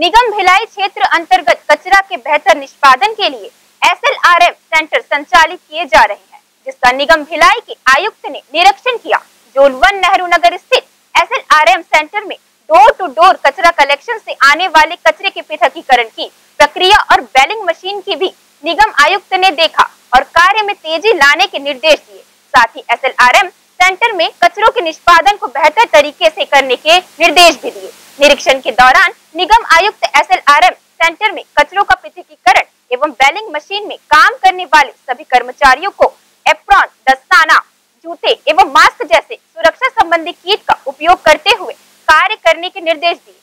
निगम भिलाई क्षेत्र अंतर्गत कचरा के बेहतर निष्पादन के लिए एसएलआरएम सेंटर संचालित किए जा रहे हैं, जिसका निगम भिलाई के आयुक्त ने निरीक्षण किया। जोन वन नेहरू नगर स्थित एसएलआरएम सेंटर में डोर टू डोर कचरा कलेक्शन से आने वाले कचरे के पृथकीकरण की प्रक्रिया और बैलिंग मशीन की भी निगम आयुक्त ने देखा और कार्य में तेज़ी लाने के निर्देश दिए। साथ ही एसएलआरएम सेंटर में कचरों के निष्पादन को बेहतर तरीके से करने के निर्देश भी दिए। निरीक्षण के दौरान निगम आयुक्त एसएलआरएम सेंटर में कचरों का पृथकीकरण एवं बैलिंग मशीन में काम करने वाले सभी कर्मचारियों को एप्रॉन, दस्ताना, जूते एवं मास्क जैसे सुरक्षा संबंधी किट का उपयोग करते हुए कार्य करने के निर्देश दिए।